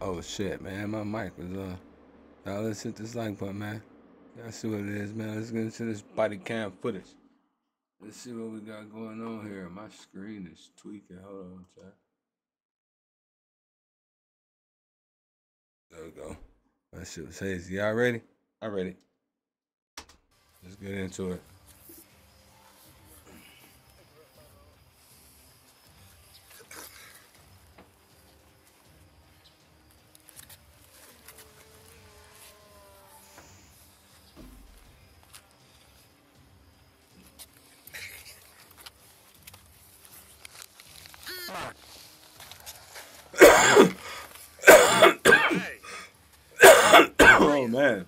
Oh shit, man, my mic was on. Now let's hit this like button, man. Y'all see what it is, man. Let's get into this body cam footage. Let's see what we got going on here. My screen is tweaking. Hold on, chat. There we go. That shit was hazy. Y'all ready? I'm ready. Let's get into it. oh man.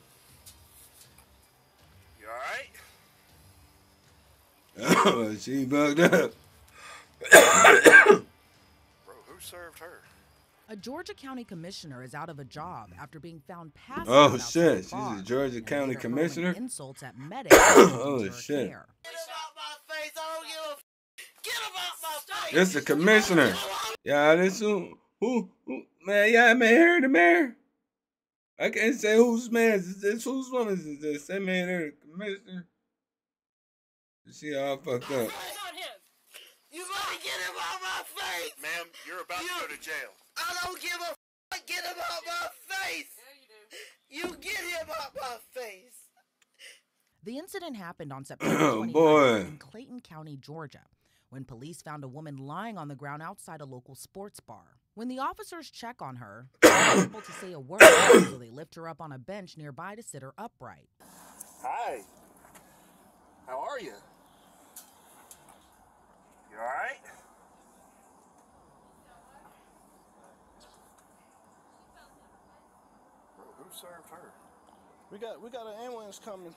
You alright? she bugged up. Bro, who served her? A Georgia County commissioner is out of a job after being found passed Oh, out outside shit. a She's a Georgia County commissioner? Insults at medics. Oh, shit. care. Get about my face! I don't give a. Get about my face! This is the commissioner. Yeah, this who who who man, yeah, man, here the mayor. I can't say whose man is this, whose woman is this? That man there, the commissioner. She all fucked up. You better get him out my face! Ma'am, you're about You- to go to jail. I don't give a fuck. Get him out my face. you do. You get him out my face. The incident happened on September Oh, boy. in Clayton County, Georgia, when police found a woman lying on the ground outside a local sports bar. When the officers check on her, they're unable to say a word, so they lift her up on a bench nearby to sit her upright. Hi. How are you? You alright? Bro, who served her? We got we got an ambulance coming.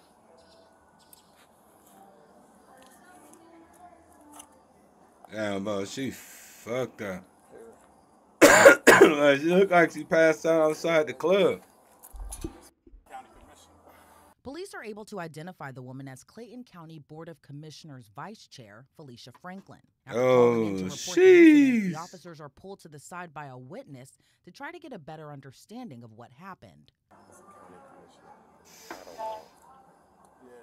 Damn, bro, she fucked up. Like, she looked like she passed out outside the club. County Police are able to identify the woman as Clayton County Board of Commissioners Vice Chair Felicia Franklin. After calling in to Oh, report the incident, the officers are pulled to the side by a witness to try to get a better understanding of what happened. Yeah,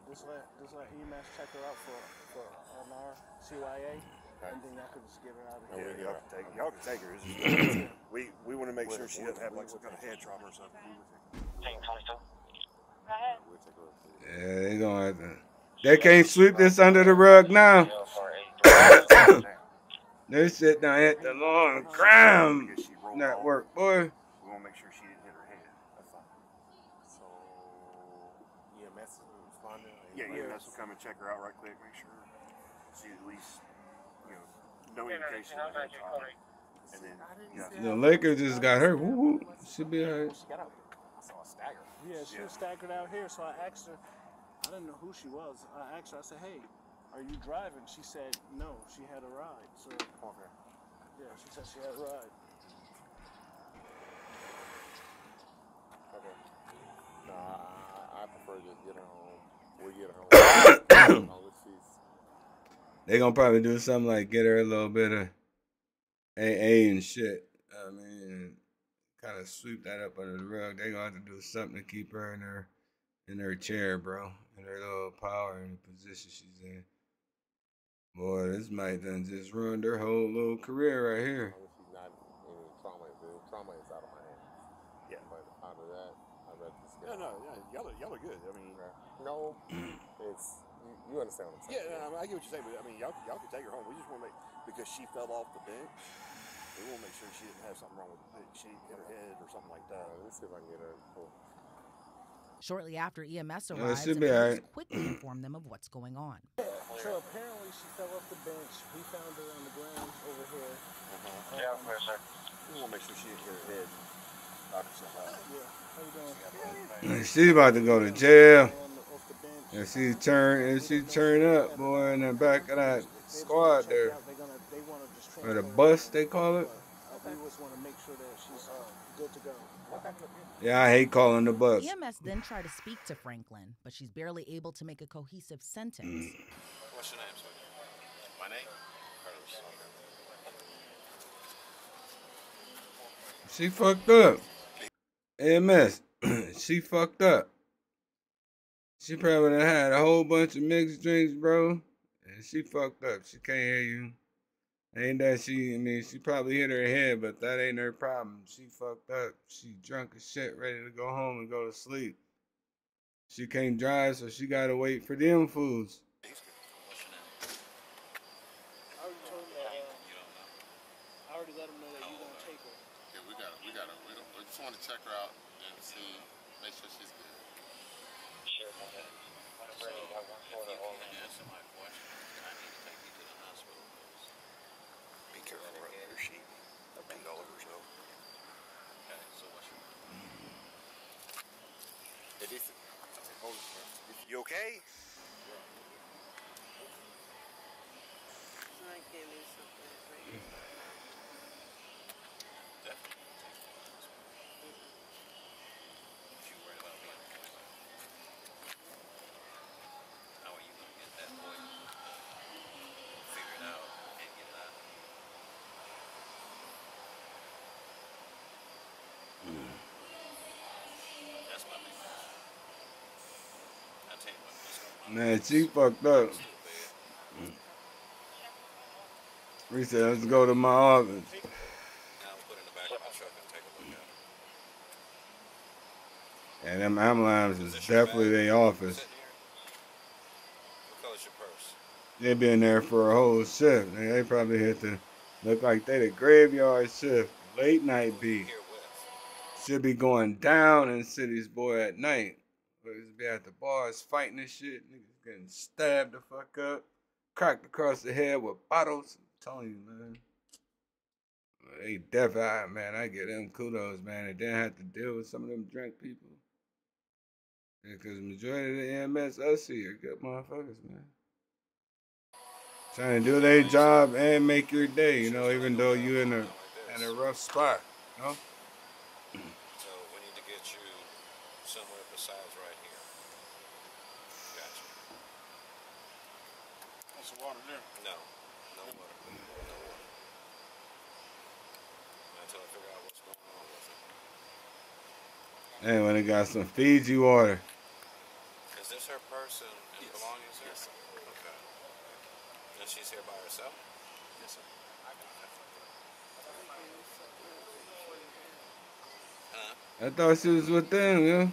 just let just let EMS check her out for for MR, CYA, and then y'all can just get her out of Yeah, here. y'all can take y'all can take her. Just- we we want to make sure she doesn't have like some kind of head trauma or something. Yeah, they gonna have to. They can't sweep this under the rug now. They sit down at the long crime rolled off. network, boy. We want to make sure she didn't hit her head. That's fine. So responding. Yeah, yeah, that's will come and check her out right quick, make sure she at least, you know, no indication of trauma. And then, you know, The Lakers just got her. Woo, woo. Should be. She got out. I saw a stagger. Yeah, she was staggered out here, so I asked her. I didn't know who she was. I asked her. I said, "Hey, are you driving?" She said, "No, she had a ride." So okay. yeah, she said she had a ride. Okay. Nah, I, I prefer just get her home. We get her home. All the she's They gonna probably do something like get her a little bit of AA and shit. I mean, kind of sweep that up under the rug. They gonna have to do something to keep her in her in her chair, bro, in her little power and position she's in. Boy, this might done just ruined her whole little career right here. I she's not any trauma. The trauma is out of my hands. Yeah. But out of that, I'd rather just Yeah, get no, yeah, y'all are, y'all are good. I mean, No, it's you, you understand what I'm saying. yeah, no, I, mean, I get what you're saying, but I mean, y'all, y'all can take her home. We just want to make because she fell off the bench. We want to make sure she didn't have something wrong with that she hit her head or something like that. Let's see if I can get her. Cool. Shortly after EMS it arrives, should and be police alright. quickly inform them of what's going on. So apparently she fell off the bench. We found her on the ground over here. Uh-huh. Yeah, sir. We want to make sure she didn't hit her head. Knock herself out. Yeah. How you doing? She's about to go to jail. On the, off the bench. If she turn, if she turn up, boy, in the back of that squad there, They're gonna, they wanna just or the bus they call it. We just want to make sure that she's um, good to go. Yeah, I hate calling the bus. EMS then try to speak to Franklin, but she's barely able to make a cohesive sentence. Mm. What's your name, sir? My name? Carlos. She fucked up. AMS. she fucked up. She probably had a whole bunch of mixed drinks, bro. And she fucked up. She can't hear you. Ain't that she, I mean, she probably hit her head, but that ain't her problem. She fucked up. She drunk as shit, ready to go home and go to sleep. She can't drive, so she gotta wait for them fools. I already told him that. Uh, I already let him know that you're gonna take her. Yeah, we got we got we, don't, we just want to check her out and see, make sure she's good. Sure, go ahead. Whenever you got one for the whole answer my question, I need to take you to the hospital. Be careful around here. She a big Oliver's though. Okay, so what's your Hey, decent. Hold it, bro. You okay? I give me something to drink. definitely take you to the hospital? If you worried about being poisoned, how are you gonna get that poison? Figure it out and get it out. That's my big question. I tell you what, let's go. Man, she fucked up. We said, let's go to my office. The and them ambulance is definitely their office. They been there for a whole shift. They, they probably had to look like they the graveyard shift. Late night beat. Should be going down in City's boy at night. Boys be at the bars fighting and shit. Niggas getting stabbed the fuck up. Cracked across the head with bottles. I'm telling you, man. They definitely, man, I give them kudos, man. They didn't have to deal with some of them drunk people. Because the majority of the EMS us here are good motherfuckers, man. Trying to do their job and make your day, you know, even though you in a in a rough spot, you know? So we need to get you somewhere besides right here. Gotcha. What's the water there? No. No water. No water. Until I figure out what's going on with it. Hey, when it got some Fiji water. Is this her purse and, and belongings here? Yes, sir. Okay. And she's here by herself? Yes, sir. Huh? I thought she was with them, yeah.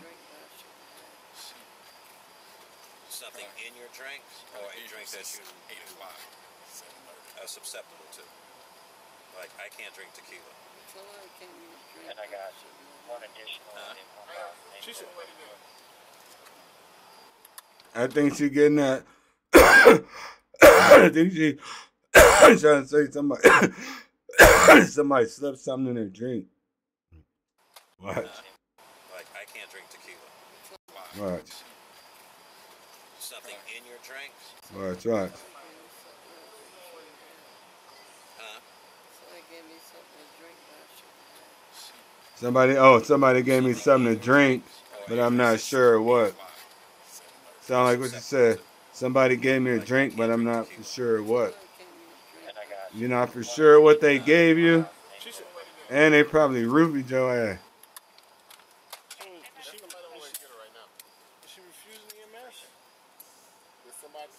Something in your drink or a drink that you are susceptible to? Like, I can't drink tequila. Until I can't drink. And I got one additional Huh? in one box. She said, I think she getting that. I think she trying to say somebody somebody slipped something in her drink. Watch, uh, Like, I can't drink tequila. watch, Something in your drink? watch, watch. Huh? Somebody, oh, somebody gave me something to drink, but I'm not sure what. Sound like what you said. Somebody gave me a drink, but I'm not for sure what. And I got You're not for sure what they gave you, and they probably roofied your ass. she, she, Somebody don't want to get her right now. she refusing the EMS.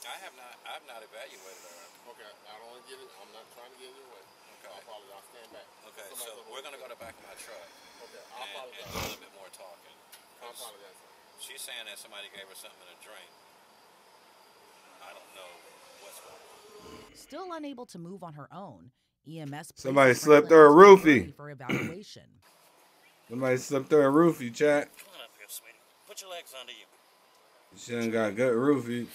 I have not, I've not evaluated her. Okay, I don't want to get it. I'm not trying to get in your way. Okay. I apologize. I'll stand back. Okay, Somebody so we're gonna go to the back of my truck. Okay, I and, and do a little bit more talking. I apologize. She's saying that somebody gave her something to drink. I don't know what's going on. Still unable to move on her own, EMS. Somebody slipped her a roofie. for evaluation. Somebody slipped her a roofie, chat. Come on up here, sweetie. Put your legs under you. She done got good roofie.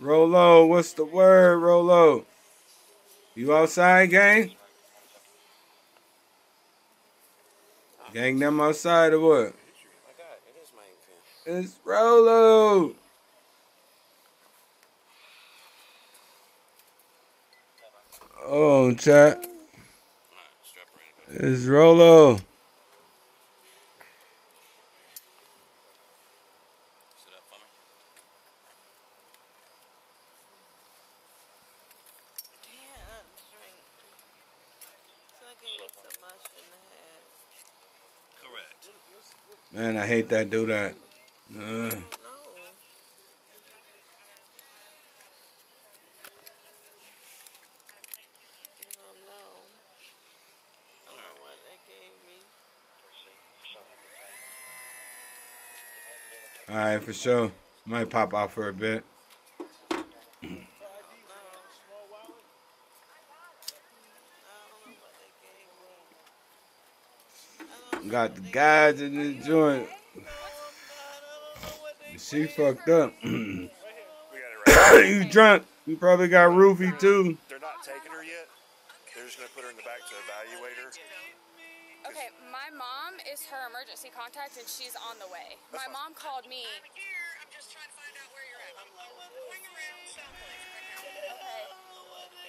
Rolo, what's the word, Rolo? You outside, gang? Gang them outside or what? It's Rolo. Oh, chat. It's Rolo. Sit up for me. Can't drink. So I gave you so much in the head. Man, I hate that do that. Uh, No. Oh no. I don't know what they gave me. all right, for sure. Might pop out for a bit. Got the guys in the joint. She fucked up. We got it right. you drunk. You probably got roofie too. They're not taking her yet. They're just gonna put her in the back to evaluate her. Okay, my mom is her emergency contact and she's on the way. My mom called me. Okay.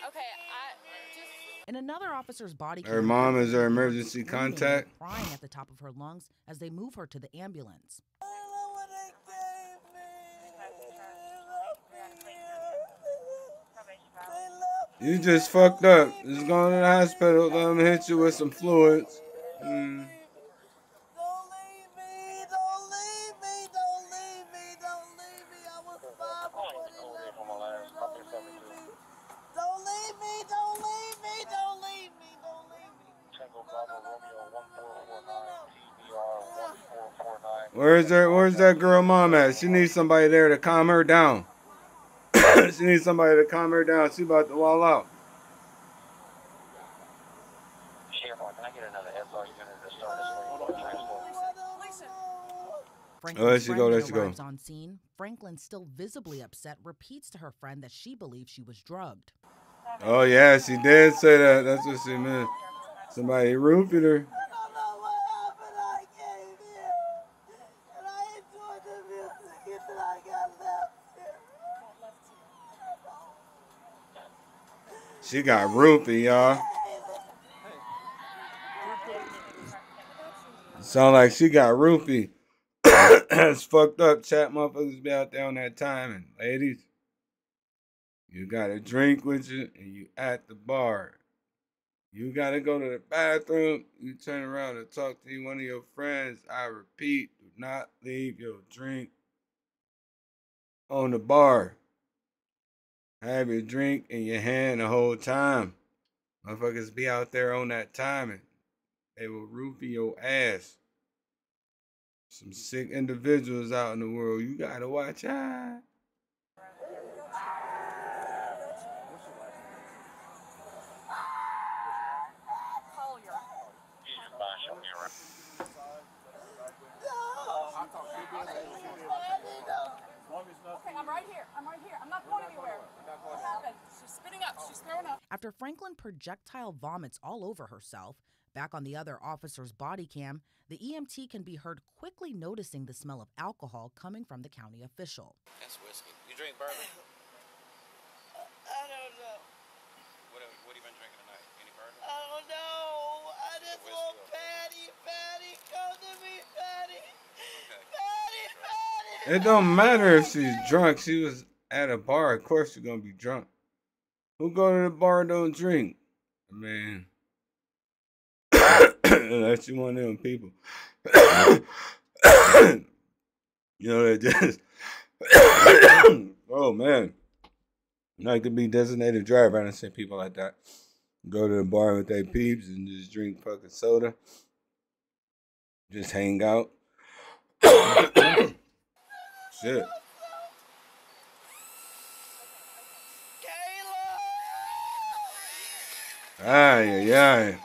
Okay, I just In another officer's body Her mom is her emergency contact. crying at the top of her lungs as they move her to the ambulance. You just fucked up. Just go to the hospital. Let them hit you with some fluids. Mm. Where's that? Where's that girl mom at? She needs somebody there to calm her down. she needs somebody to calm her down. She about to wall out. Sheriff, can I get another SR unit to start this way? Transport. Franklin's there she go, there she go. on scene. Franklin, still visibly upset, repeats to her friend that she believes she was drugged. Oh yeah, she did say that. That's what she meant. Somebody roofied her. She got roofie, y'all. Sound like she got roofie. That's fucked up. Chat motherfuckers be out there on that time. And ladies, you got a drink with you and you at the bar. You gotta go to the bathroom. You turn around and talk to one of your friends. I repeat, do not leave your drink on the bar. Have your drink in your hand the whole time. Motherfuckers be out there on that timing. They will roofie your ass. Some sick individuals out in the world. You gotta watch out. Okay, I'm right here. I'm right here. I'm not going anywhere. What happened? She's spitting up. She's throwing up. After Franklin projectile vomits all over herself, back on the other officer's body cam, the EMT can be heard quickly noticing the smell of alcohol coming from the county official. That's whiskey. You drink bourbon? I don't know. What have, what have you been drinking tonight? Any bourbon? I don't know. I just want Patty, Patty, come to me, Patty. Okay. Patty, Patty. It don't matter if she's drunk. She was at a bar. Of course she's gonna be drunk. Who go to the bar don't drink? I mean, unless you one of them people. you know, that just. oh man, like to be designated driver. I don't see people like that. Go to the bar with their peeps and just drink fucking soda. Just hang out. Shit. Ay, ay, ay.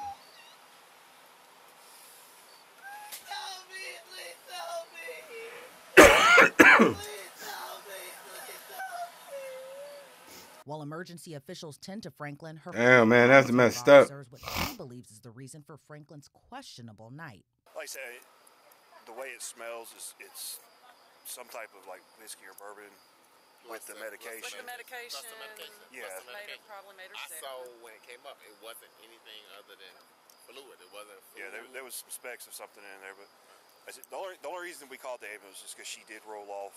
While emergency officials tend to Franklin, her Damn, man, that's messed up. What she believes is the reason for Franklin's questionable night. Like I say, the way it smells is it's some type of like whiskey or bourbon with the medication. With the medication. Plus the medication. Yeah. Plus the Made her, medication. probably made her I sick. saw when it came up, it wasn't anything other than fluid. It wasn't fluid. Yeah, there, there was some specks of something in there, but I said, the, only, the only reason we called the ambulance is because she did roll off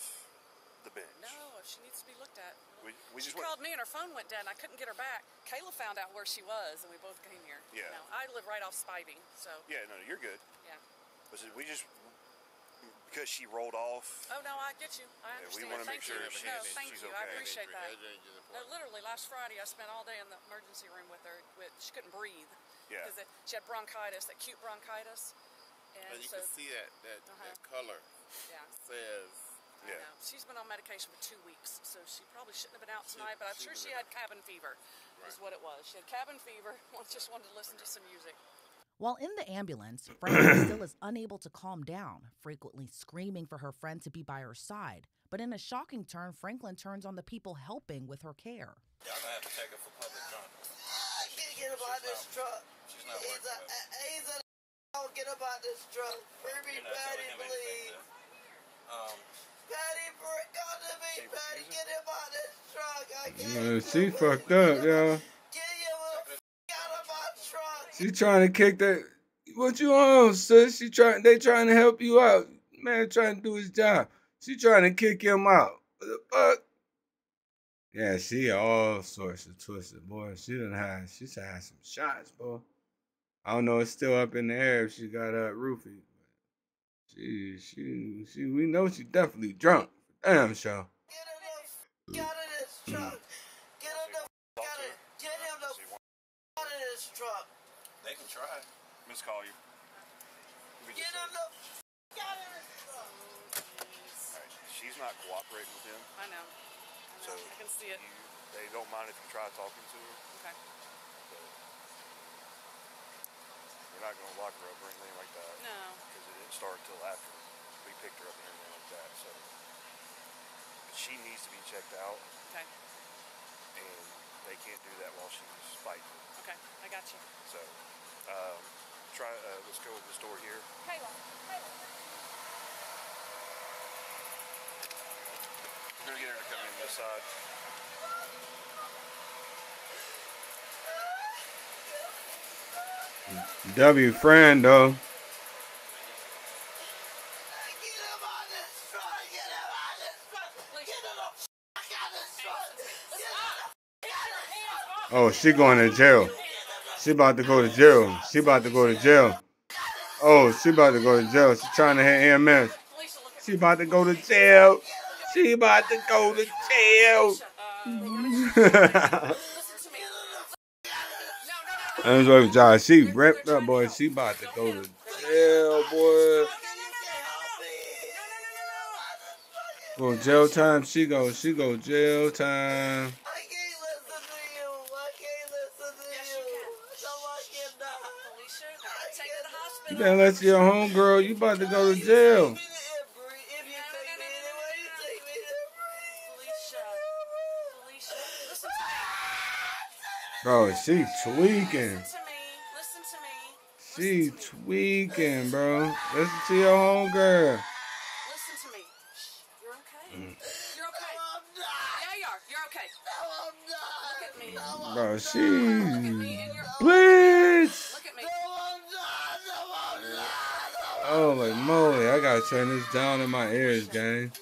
the bench. No, she needs to be looked at. We, we she just went, called me and her phone went dead. and I couldn't get her back. Kayla found out where she was, and we both came here. Yeah. You know, I live right off Spivey, so yeah, no, you're good. yeah. But we just because she rolled off. Oh no, I get you. I Yeah, we understand. wanna make thank sure you. she's- no, thank she's you. okay. I appreciate that. That ain't getting No, literally, last Friday I spent all day in the emergency room with her. With she couldn't breathe Yeah. because she had bronchitis, acute bronchitis, and And you so can see that that, Uh-huh. that color yeah. says Yeah. know. She's been on medication for two weeks, so she probably shouldn't have been out She- tonight. But I'm she sure she in- had cabin fever. Is what it was. She had cabin fever. Just wanted to listen to some music. While in the ambulance, Franklin still is unable to calm down, frequently screaming for her friend to be by her side. But in a shocking turn, Franklin turns on the people helping with her care. Y'all gonna have to take her for public transport. I can't get him out this truck. She's not He's working a, with he's a, don't get him out this truck. Free me, You're not Patty, telling him anything, please. Um, Patty, come to me, She Patty, get him out this truck. I can't Man, she fucked up, y'all. She trying to kick that. What you on, sis? She trying. They trying to help you out. Man, trying to do his job. She trying to kick him out. What the fuck? Yeah, she all sorts of twisted, boy. She done had. She's had some shots, boy. I don't know. It's still up in the air if she got uh roofie. She, she, she. We know she definitely drunk. Damn, show. Get him the f- out of this truck. Get him the f- out of Get him the She f- wants out of this truck. they can try. Miss call you. We Get him the f- out of truck. Alright, She's not cooperating with him, I know. I so know. I can see it. you, they don't mind if you try talking to her. Okay. But we're not gonna lock her up or anything like that. No. Because it didn't start until after we picked her up and everything like that. So but she needs to be checked out, Okay. and they can't do that while she's fighting. Okay. I got you. So um, try. Uh, let's go to this door here. Kayla. Kayla. We're gonna get her to come in this side. W friend though. Get him out of this truck. Get him out of this truck. Get him the f- out of this truck. Get him the f- out of this truck. Oh, she going to jail. She about to go to jail. She about to go to jail. Oh, she about to go to jail. She trying to hit at She about to go to jail. She about to go to jail. That's what Josh. She ripped up, boy. She about to go to jail, boy. For jail time, she go. She go jail time. Her to You hospital. better let your homegirl. You about to go to jail. If you take me anywhere, you take me to Felicia. Felicia, listen to me. Bro, she tweaking. Listen to me. Listen to me. She tweaking, bro. Listen to your homegirl. Listen to Oh, Holy moly, I gotta turn this down in my ears, gang.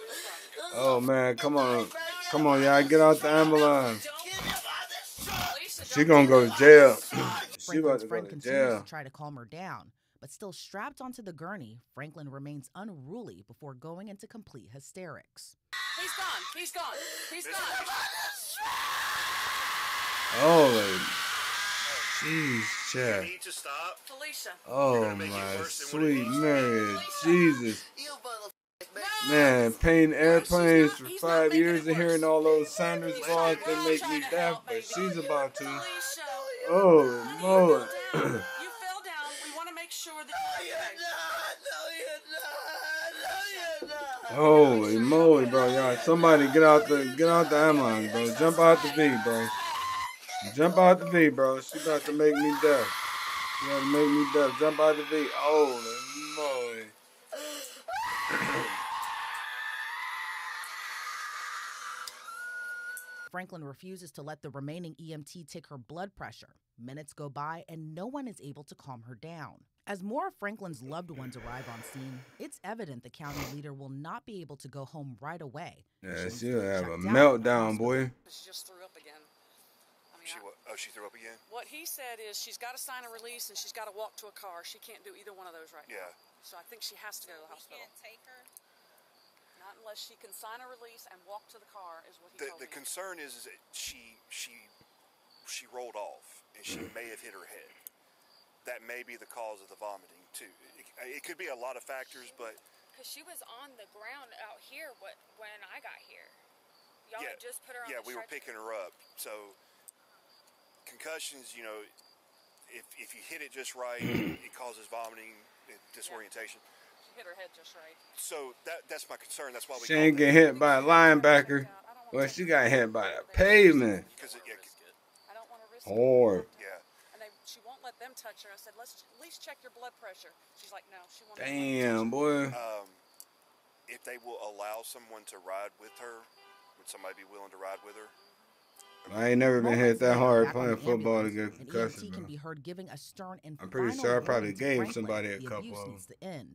Oh man, come on. Come on, y'all. Get out the ambulance. She gonna go to jail. she about Franklin's to go friend to continues jail. to try to calm her down, but still strapped onto the gurney, Franklin remains unruly before going into complete hysterics. He's gone. He's gone. He's gone. Holy. Jeez, You need to stop. Felicia. Oh gonna make it my worse than what it sweet needs Mary. Jesus. Man. paying Man, painting airplanes for five making years it and hearing all those Sanders He's bars that make me trying deaf, but she's about to. Oh, Honey, Lord. you fell down. You fell down. We want to make sure that No, you're you're not. No, you're not. No, you're not. Holy moly, bro, y'all! Somebody get out the get out the ambulance, bro. Jump out the V, bro. Jump out the V, bro. She about to make me deaf. She about to make me deaf. Jump out the V. Oh, Holy moly. Franklin refuses to let the remaining EMT take her blood pressure. Minutes go by and no one is able to calm her down. As more of Franklin's loved ones arrive on scene, it's evident the county leader will not be able to go home right away. Yeah, she'll be have a out in the meltdown, boy. She just threw up again. I mean, She I- wa- oh, she threw up again. what he said is she's got to sign a release and she's got to walk to a car. She can't do either one of those right Yeah. now. So I think she has to go to the hospital. take her. Not unless she can sign a release and walk to the car, is what he The, told the me. concern is, is that she she she rolled off and she may have hit her head. That may be the cause of the vomiting too. It, it could be a lot of factors, but Because she was on the ground out here what, when I got here. Y'all yeah, had just put her on yeah, the we were stretcher. picking her up. So concussions, you know, if if you hit it just right, it causes vomiting, and disorientation. She hit her head just right. So that that's my concern. That's why we She ain't get hit by a linebacker. Well, she got hit by the pavement. because it, yeah, I don't want to risk Hard. it. yeah. And they, she won't let them touch her. I said, let's at least check your blood pressure. She's like, no, she won't. Damn, boy. Um, if they will allow someone to ride with her, would somebody be willing to ride with her? I ain't never been hit Moments that later, hard back on playing the football to ambulance, get an concussion, EMT can bro. be heard giving a stern and I'm pretty final sure I probably warning to gave Franklin. somebody a the couple abuse of 'em. needs to end.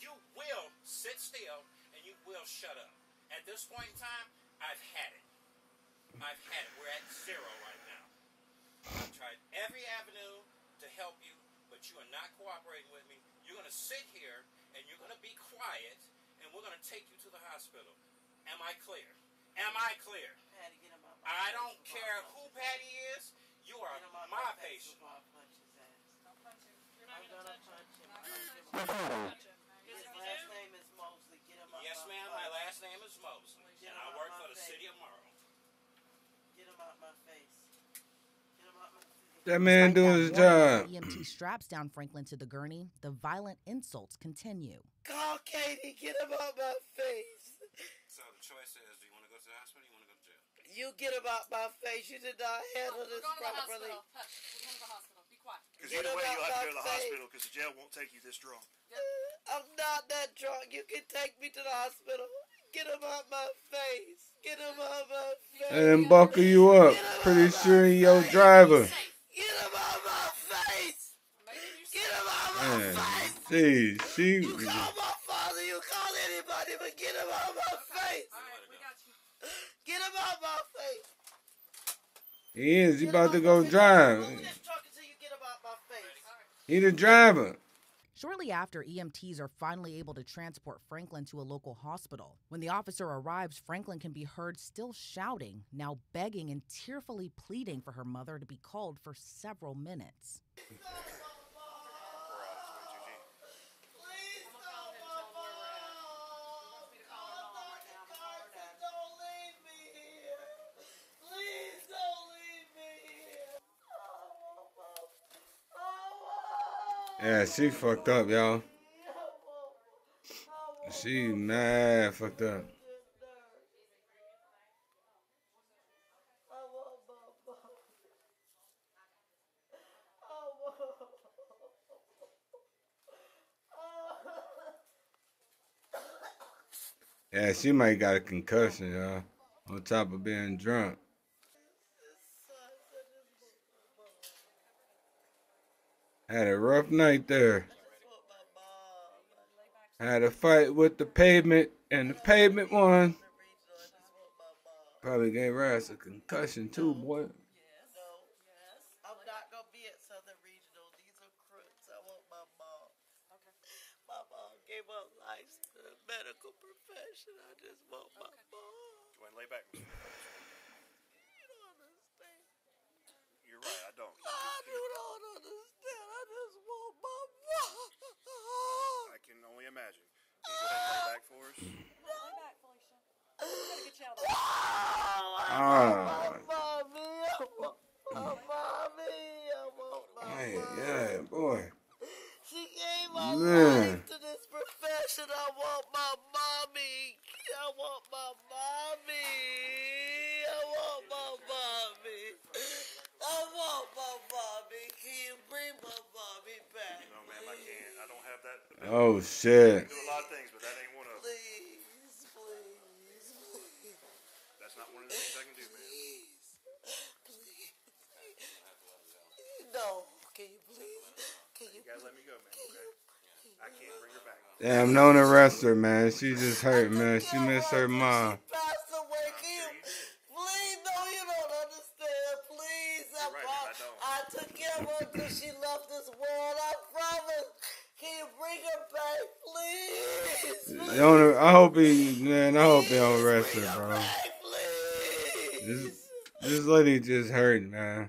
You will sit still and you will shut up. At this point in time, I've had it. I've had it. We're at zero right now. I've tried every avenue to help you, but you are not cooperating with me. You're going to sit here and you're going to be quiet, and we're going to take you to the hospital. Am I clear? Am I clear? Patty, get him out my I don't care who. Patty is. You are Get him my face patient. before I punch his ass. Don't punch him. You're not going gonna touch him. punch him. You're not Punch gonna him. touch him. His Yes, last name is Mosley. Get him out Yes, my ma'am. face. My last name is Mosley, and I work for the face. city of Morrow. Get him out my face. Get him out my face. That man doing his job. EMT straps down Franklin to the gurney. The violent insults continue. Call Katie. Get him out my face. So the choice is: do you want to go to the hospital? or You want to go to jail? You get him out my face. You did not handle We're this going to the properly. hospital. Hush. We're going to the hospital. Be quiet. Because Get either way, you'll have to go to the face. hospital because the jail won't take you this drunk. I'm not that drunk. You can take me to the hospital. Get him out my face. Get him out my face. And buckle you up. Pretty sure he your driver. Get him out my face. Get him out my Man, face. see, she. You call my father. You call anybody, but get him out my face. All right, we got you. Get him out my face. He is. He about to go face. drive. Move this truck until you get him out my face. He the driver. Shortly after, EMTs are finally able to transport Franklin to a local hospital. When the officer arrives, Franklin can be heard still shouting, now begging and tearfully pleading for her mother to be called for several minutes. Yeah, she fucked up, y'all. She mad fucked up. Yeah, she might got a concussion, y'all. On top of being drunk. Had a rough night there. Had a fight with the pavement, and the pavement won. Probably gave her ass a concussion too, boy. No, I'm not gonna be at Southern Regional. These are crooks. I want my mom. My mom gave up life to medical profession. I just want my mom. Go ahead lay back. You don't understand. You're right. I don't. I do not understand. I just want my mom. I can only imagine. Can you go ahead and lay back for us? Lay back, Felicia. Gotta get you out of there. Ah, Mommy, I want my mommy. I want my hey, yeah, boy. She gave my Man. Oh I shit. can do a lot of things, but that ain't one of them. Please, please, please, That's not one of the things I can do, man. please. No, can you please? Can you You gotta let me go, man. Okay. I can't bring her back. Damn, known to arrest her, man. She just hurt, man. She missed her mom. They don't arrest her, bro. Back. This, this lady just hurting, man.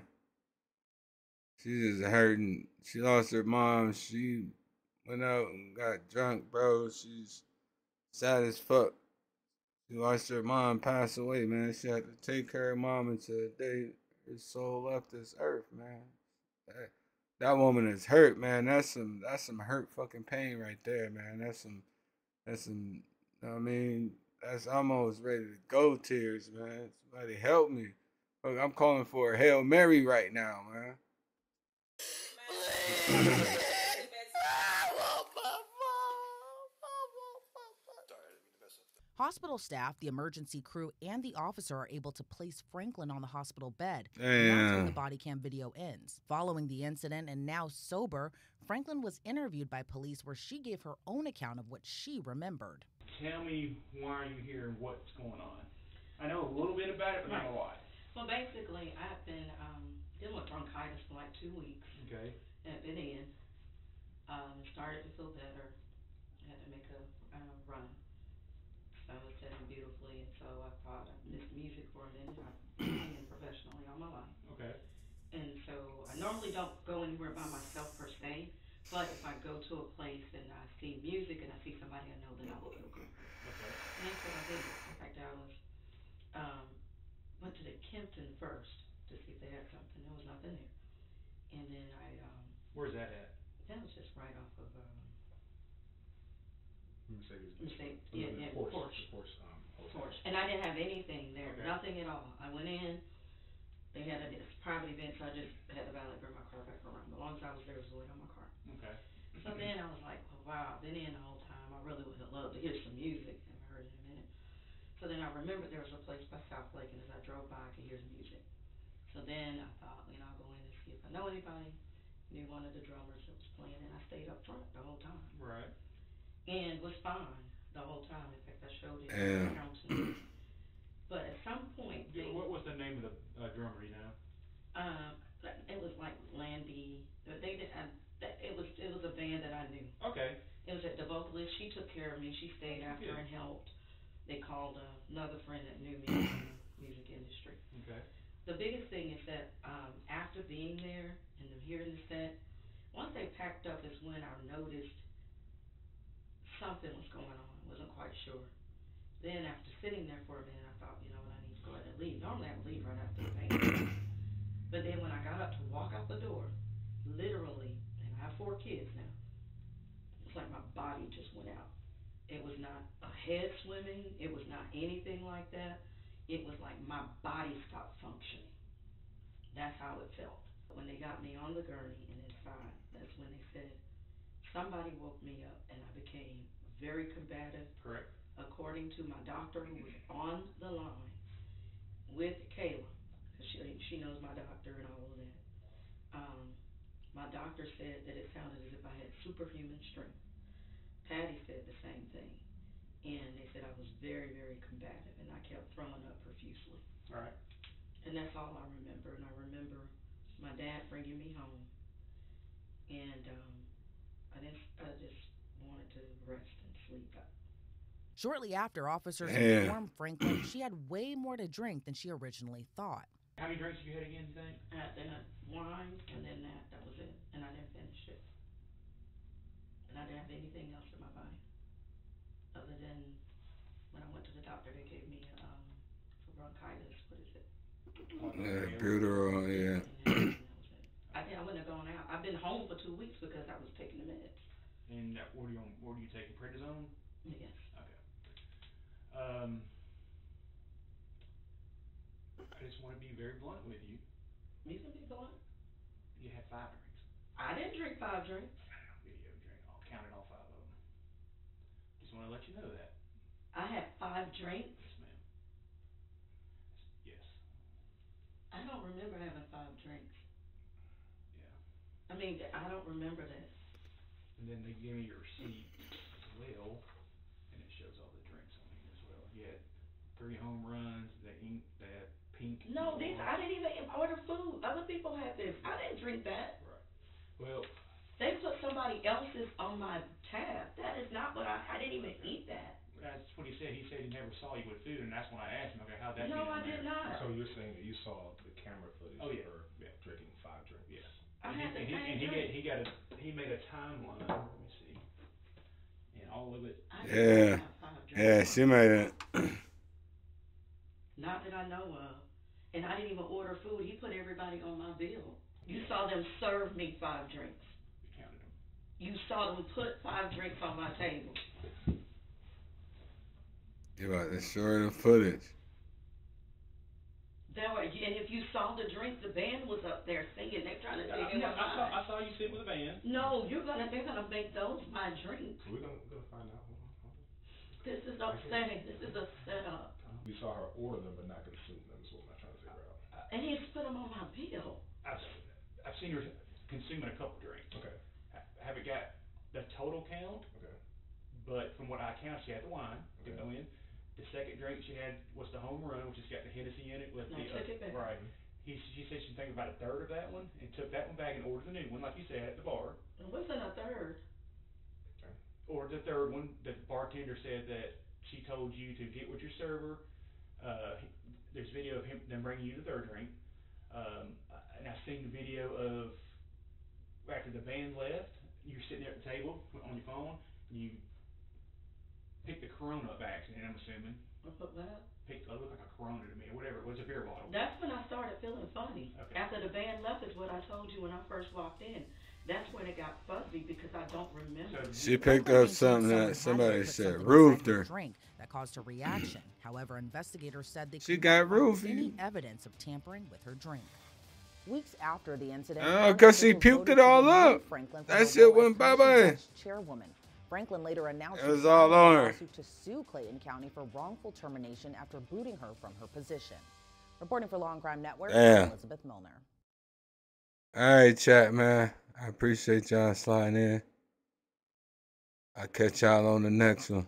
She's just hurting. She lost her mom. She went out and got drunk, bro. She's sad as fuck. She watched her mom pass away, man. She had to take care of mom until the day her soul left this earth, man. That, that woman is hurt, man. That's some that's some hurt fucking pain right there, man. That's some that's some I mean, that's almost ready to go tears, man. Somebody help me. Look, I'm calling for a Hail Mary right now, man. Hospital staff, the emergency crew, and the officer are able to place Franklin on the hospital bed. That's when the body cam video ends. Following the incident and now sober, Franklin was interviewed by police where she gave her own account of what she remembered. Tell me why are you here and what's going on? I know a little bit about it, but not a lot. Well, basically, I've been um, dealing with bronchitis for like two weeks. Okay. And I've been in. Um, started to feel better. Had to make a uh, run. So I was sitting beautifully, and so I thought I missed music for a minute. I've been professionally all my life. Okay. And so I normally don't go anywhere by myself per se, but if I go to a place and I see music and I see somebody I know, then I will go. Okay. And that's what I. In fact, I was um, went to the Kempton first to see if they had something. There was nothing there. And then I um, Where's that at? that was just right off of um, Mercedes. Mercedes. Yeah, the yeah, Porsche. Porsche. the Porsche, um, hotel. Porsche. And I didn't have anything there, Okay. nothing at all. I went in. They had a it's a private event, so I just had to valet bring my car back around. As long as I was there, it was the weight on my car. Okay. So then I was like, well, wow, I've been in the whole time. I really would have loved to hear some music. Haven't heard it in a minute. So then I remembered there was a place by South Lake, and as I drove by, I could hear the music. So then I thought, you know, I'll go in and see if I know anybody. Knew one of the drummers that was playing, and I stayed up front the whole time. Right. And was fine the whole time. In fact, I showed it Yeah. to counseling. But at some point, Yeah, they, What was the name of the uh, drummer? You know. uh, it was like Landy. They did. I, that, it was it was a band that I knew. Okay. It was at the vocalist. She took care of me. She stayed after Good. and helped. They called uh, another friend that knew me in the music industry. Okay. The biggest thing is that um, after being there and them hearing the set, once they packed up is when I noticed something was going on. wasn't quite sure. Then after sitting there for a minute, I thought, you know what, I need to go ahead and leave. Normally I would leave right after the band. but then when I got up to walk out the door, literally, and I have four kids now, it's like my body just went out. It was not head swimming. It was not anything like that. It was like my body stopped functioning. That's how it felt. When they got me on the gurney and inside, that's when they said, somebody woke me up and I became very combative. Correct. According to my doctor who was on the line with Kayla, because she, she knows my doctor and all of that. Um, my doctor said that it sounded as if I had superhuman strength. Patty said the same thing. And they said I was very, very combative and I kept throwing up profusely. All right. And that's all I remember. And I remember my dad bringing me home. And um, I didn't. I just wanted to rest and sleep. Shortly after, officers Damn. informed Franklin she had way more to drink than she originally thought. How many drinks did you had again? You think? I had wine and then that. That was it. And I didn't finish it. And I didn't have anything else in my body. Other than when I went to the doctor, they gave me um, for bronchitis. What is it? Yeah, Buterol, yeah. And that was it. I think I wouldn't have gone out. I've been home for two weeks because I was taking the meds. And uh, what are you on? What are you taking? Prednisone. Yes. Okay. Um. I just want to be very blunt with you. You can be blunt. You had five drinks. I didn't drink five drinks. Video drink. I'll count it all five of them. Just want to let you know that. I had five drinks. Yes, ma'am. Yes. I don't remember having five drinks. Yeah. I mean, I don't remember that. And then they gave me your receipt as well, and it shows all the drinks on here as well. You had three home runs, the ink, that pink. No, these. I didn't even order food. Other people had this. I didn't drink that. Right. Well, They put somebody else's on my tab. That is not what I. I didn't even eat that. That's what he said. He said he never saw you with food, and that's when I asked him, okay, how'd that No, get in I there? did not. So you're saying that you saw the camera footage Oh, yeah. of her drinking five drinks? Yes. I And he, had the and he, same and he, drink. got, he got a he made a timeline. Let me see. And all of it. I did Yeah. have five drinks. Yeah, she made it. Not that I know of. And I didn't even order food. He put everybody on my bill. You saw them serve me five drinks. We counted them. You saw them put five drinks on my table. You about to show the footage. There were, and if you saw the drink, the band was up there singing. They're trying to I, take you I, saw. I saw you sit with a band. No, you're gonna. They're gonna make those my drinks. We're gonna, we're gonna find out. Hold on, hold on. This is upsetting. This is a setup. We saw her order them but not consume them. Is what I'm trying to figure out. And he's put them on my bill. I've, I've seen her consuming a couple drinks. Okay. I haven't got the total count, Okay. but from what I counted, she had the wine to Okay. go in. The second drink she had was the home run, which has got the Hennessy in it with I the took it back. right. He, she said she thinking about a third of that one and took that one back and ordered the new one, like you said, at the bar. It wasn't a third. Or the third one, the bartender said that she told you to get with your server. Uh, he- there's video of him them bringing you the third drink. Um, and I've seen the video of after the band left, you're sitting there at the table on your phone, and you picked the Corona up by accident. I'm assuming What that? picked oh, it looked like a Corona to me, or whatever. It was a beer bottle. That's when I started feeling funny. Okay. After the band left is what I told you when I first walked in. That's when it got fuzzy because I don't remember. She picked up something that somebody said roofed her her. Drink that caused a reaction. However, investigators said they She could got not find. Any evidence of tampering with her drink. Weeks after the incident, Oh, county 'cause she puked it all up. Franklin That shit went Commission bye-bye. Chairwoman. Franklin later announced It was all on her. to sue Clayton County for wrongful termination after booting her from her position. Reporting for Law and Crime Network, Damn. Elizabeth Milner. All right, chat, man. I appreciate y'all sliding in. I'll catch y'all on the next one.